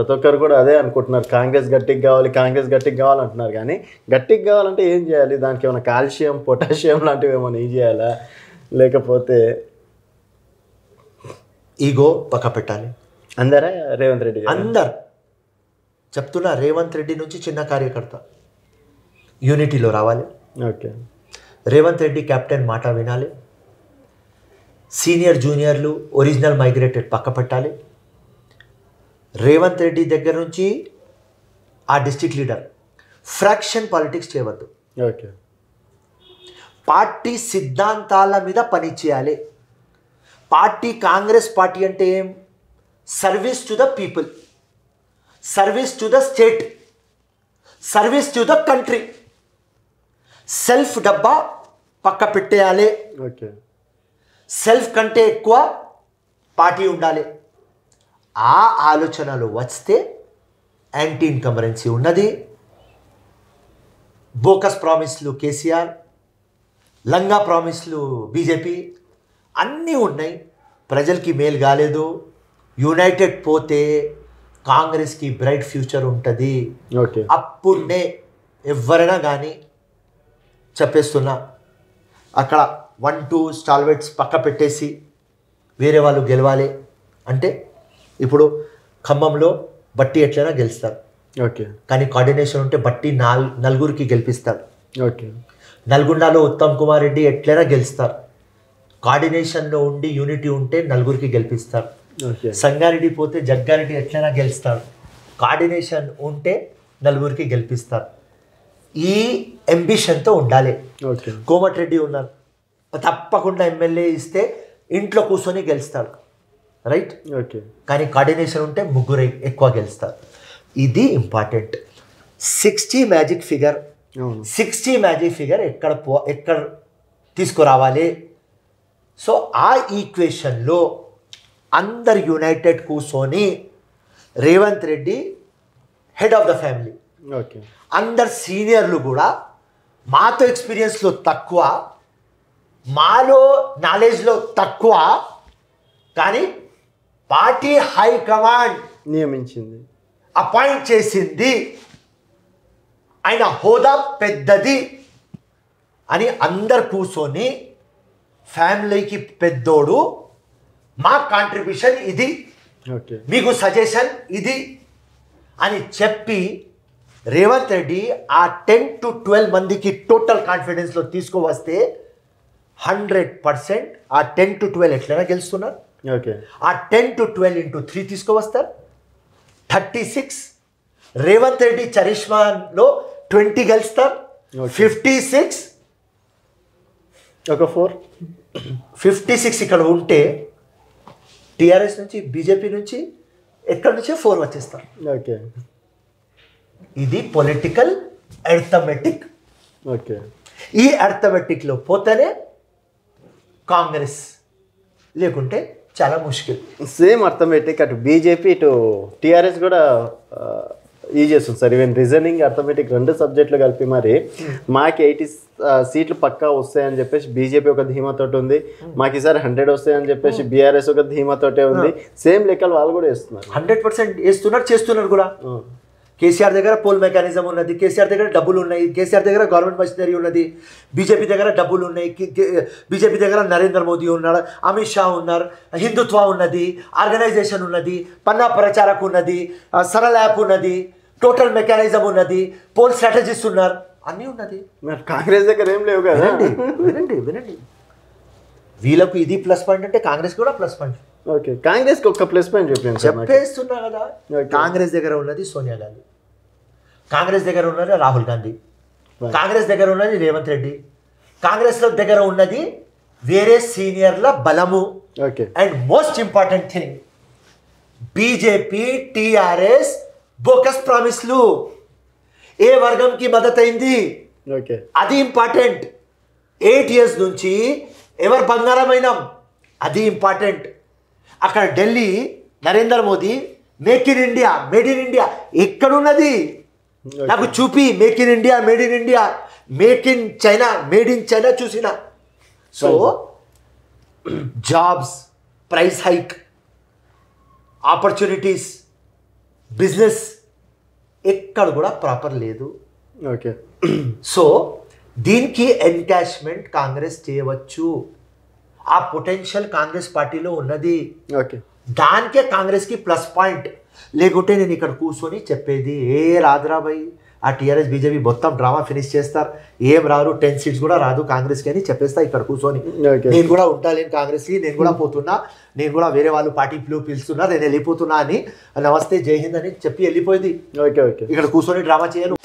ప్రతి ఒక్కరు కూడా అదే అనుకుంటున్నారు. కాంగ్రెస్ గట్టికి కావాలి కాంగ్రెస్ గట్టికి కావాలి అంటున్నారు. కానీ గట్టికి కావాలంటే ఏం చేయాలి? దానికి ఏమైనా కాల్షియం పొటాషియం లాంటివి ఏమైనా ఏం చేయాలా? లేకపోతే ఈగో పక్క పెట్టాలి. అందరా రేవంత్ రెడ్డి అందరు. చెప్తున్నా రేవంత్ రెడ్డి నుంచి చిన్న కార్యకర్త. యూనిటీలో రావాలి. ఓకే. రేవంత్ రెడ్డి కెప్టెన్ మాట వినాలి. సీనియర్ జూనియర్లు ఒరిజినల్ మైగ్రేటెడ్ పక్క పెట్టాలి. రేవంత్ రెడ్డి దగ్గర నుంచి ఆ డిస్ట్రిక్ట్ లీడర్. ఫ్రాక్షన్ పాలిటిక్స్ చేయవద్దు. ఓకే. పార్టీ సిద్ధాంతాల మీద పని చేయాలి. పార్టీ కాంగ్రెస్ పార్టీ అంటే ఏం? Service to the people. Service to the state. Service to the country. Self డబ్బా పక్క పెట్టేయాలి. ఓకే. సెల్ఫ్ కంటే ఎక్కువ పార్టీ ఉండాలి. ఆ ఆలోచనలు వస్తే యాంటీ ఇన్కంబరెన్సీ ఉన్నది. బోకస్ ప్రామిస్లు కేసీఆర్ లంగా ప్రామిస్లు బీజేపీ అన్నీ ఉన్నాయి. ప్రజలకి మేలు కాలేదు. యునైటెడ్ పోతే కాంగ్రెస్కి బ్రైట్ ఫ్యూచర్ ఉంటుంది. అప్పుడే ఎవరైనా కానీ చెప్పేస్తున్నా అక్కడ వన్ టూ స్టాల్వెట్స్ పక్క పెట్టేసి వేరే వాళ్ళు గెలవాలి అంటే ఇప్పుడు ఖమ్మంలో బట్టి ఎట్లైనా గెలుస్తారు. ఓకే. కానీ కోఆర్డినేషన్ ఉంటే బట్టి నాల్ నలుగురికి గెలిపిస్తారు. ఓకే. నల్గొండలో ఉత్తమ్ కుమార్ రెడ్డి ఎట్లైనా గెలుస్తారు. కోఆర్డినేషన్లో ఉండి యూనిటీ ఉంటే నలుగురికి గెలిపిస్తారు. సంగారెడ్డి పోతే జగ్గారెడ్డి ఎట్లైనా గెలుస్తాడు కోఆర్డినేషన్ ఉంటే నలుగురికి గెలిపిస్తారు. ఈ అంబిషన్తో ఉండాలి. ఓకే. కోమటిరెడ్డి ఉన్నారు. తప్పకుండా ఎమ్మెల్యే ఇస్తే ఇంట్లో కూర్చొని గెలుస్తాడు రైట్? ఓకే. కానీ కోఆర్డినేషన్ ఉంటే ముగ్గురు ఎక్కువ గెలుస్తారు. ఇది important sixty magic figure sixty magic figure ఎక్కడ పో ఎక్కడ తీసుకురావాలి? సో ఆ ఈక్వేషన్లో అందరు యునైటెడ్ కూర్చొని Revanth Reddy head of the family okay. అందరు సీనియర్లు కూడా మాతో ఎక్స్పీరియన్స్లో తక్కువ మాలో నాలెడ్జ్లో తక్కువ కానీ పార్టీ హైకమాండ్ నియమించింది. అపాయింట్ చేసింది. ఆయన హోదా పెద్దది అని అందరు కూర్చొని ఫ్యామిలీకి పెద్దోడు మా కాంట్రిబ్యూషన్ ఇది మీకు సజెషన్ ఇది అని చెప్పి రేవంత్ రెడ్డి ఆ టెన్ టు ట్వెల్వ్ మందికి టోటల్ కాన్ఫిడెన్స్లో తీసుకువస్తే హండ్రెడ్ పర్సెంట్ ఆ టెన్ టు ట్వెల్వ్ ఎట్లైనా గెలుస్తున్నారు. ఆ ten to twelve into three తీసుకువస్తారు. థర్టీ సిక్స్ రేవంత్ రెడ్డి చరిష్మాలో ట్వంటీ గెలుస్తారు. ఫిఫ్టీ సిక్స్ ఒక ఫోర్ ఫిఫ్టీ సిక్స్ ఇక్కడ ఉంటే టీఆర్ఎస్ నుంచి బీజేపీ నుంచి ఎక్కడి నుంచే ఫోర్ వచ్చేస్తారు. ఓకే ఇది పొలిటికల్ అర్థమెటిక్ ఓకే ఈ అర్థమెటిక్లో పోతేనే కాంగ్రెస్ లేకుంటే చాలా ముష్కిల్. సేమ్ అర్థమెటిక్ అటు బీజేపీ ఇటు టీఆర్ఎస్ కూడా ఈ చేస్తుంది సార్. ఈవెన్ రీజనింగ్ అర్థమెటిక్ రెండు సబ్జెక్టులు కలిపి మరి మాకు ఎయిటీ సీట్లు పక్కా వస్తాయని చెప్పేసి బీజేపీ ఒక ధీమాతోటి ఉంది. మాకు ఈసారి హండ్రెడ్ వస్తాయని చెప్పేసి బీఆర్ఎస్ ఒక ధీమాతోటే ఉంది. సేమ్ లెక్కలు వాళ్ళు కూడా వేస్తున్నారు హండ్రెడ్ పర్సెంట్ వేస్తున్నారు చేస్తున్నారు కూడా. కేసీఆర్ దగ్గర పోల్ మెకానిజం ఉన్నది కేసీఆర్ దగ్గర డబ్బులు ఉన్నాయి కేసీఆర్ దగ్గర గవర్నమెంట్ మషినరీ ఉన్నది బీజేపీ దగ్గర డబ్బులు ఉన్నాయి బీజేపీ దగ్గర నరేంద్ర మోదీ ఉన్నాడు అమిత్ షా ఉన్నారు హిందుత్వ ఉన్నది ఆర్గనైజేషన్ ఉన్నది పన్నా ప్రచారకు ఉన్నది సరళ యాప్ ఉన్నది టోటల్ మెకానిజం ఉన్నది పోల్ స్ట్రాటజిస్ట్ ఉన్నారు అన్నీ ఉన్నది. కాంగ్రెస్ దగ్గర ఏం లేవు కదా? వినండి వినండి. వీళ్ళకు ఇది ప్లస్ పాయింట్ అంటే కాంగ్రెస్ కూడా ప్లస్ పాయింట్. ఓకే. కాంగ్రెస్కి ఒక ప్లస్ పాయింట్ నాకు. చెప్పేస్తున్నా కదా. కాంగ్రెస్ దగ్గర ఉన్నది సోనియా గాంధీ. కాంగ్రెస్ దగ్గర ఉన్నది రాహుల్ గాంధీ. కాంగ్రెస్ దగ్గర ఉన్నది రేవంత్ రెడ్డి. కాంగ్రెస్ దగ్గర ఉన్నది వేరే సీనియర్ల బలము. Okay. And most important thing BJP TRS bogus ప్రామిస్లు. ఏ వర్గంకి మద్దతు అయింది ఓకే. అది ఇంపార్టెంట్. ఎయిట్ ఇయర్స్ నుంచి ఎవరు బంగారమైనాం? అది ఇంపార్టెంట్. అక్కడ Delhi Narendra Modi make in India made in India ఎక్కడున్నది? నాకు చూపి make in India made in India make in China made in China చూసిన. So jobs price hike opportunities business ఎక్కడ కూడా ప్రాపర్ లేదు. ఓకే. సో దీనికి encashment Congress చేయవచ్చు. ఆ పొటెన్షియల్ కాంగ్రెస్ పార్టీలో ఉన్నది. ఓకే. దానికే కాంగ్రెస్కి ప్లస్ పాయింట్. లేకుంటే నేను ఇక్కడ కూర్చొని చెప్పేది ఏ రాదురా భయ్ ఆ టీఆర్ఎస్ బీజేపీ మొత్తం డ్రామా ఫినిష్ చేస్తారు. ఏం రారు టెన్ సీట్స్ కూడా రాదు కాంగ్రెస్కి అని చెప్పేస్తా ఇక్కడ కూర్చొని. నేను కూడా ఉంటాలేను కాంగ్రెస్కి నేను కూడా పోతున్నా నేను కూడా వేరే వాళ్ళు పార్టీ పిలుపు పిలుస్తున్నా నేను వెళ్ళిపోతున్నా అని నమస్తే జై హింద్ అని చెప్పి వెళ్ళిపోయింది. Okay okay. ఇక్కడ కూర్చొని డ్రామా చేయను